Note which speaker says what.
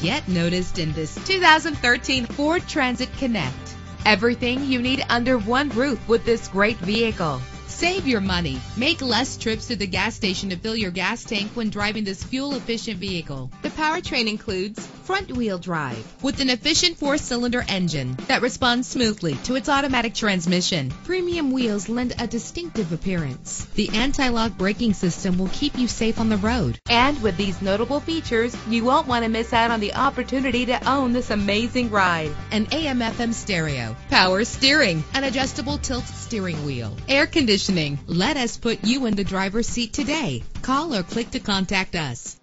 Speaker 1: Get noticed in this 2013 Ford Transit Connect. Everything you need under one roof with this great vehicle. Save your money. Make less trips to the gas station to fill your gas tank when driving this fuel efficient vehicle. The powertrain includes front wheel drive with an efficient four cylinder engine that responds smoothly to its automatic transmission. Premium wheels lend a distinctive appearance. The anti lock braking system will keep you safe on the road. And with these notable features, you won't want to miss out on the opportunity to own this amazing ride. An AM FM stereo, power steering, an adjustable tilt steering wheel, air conditioning. Let us put you in the driver's seat today. Call or click to contact us.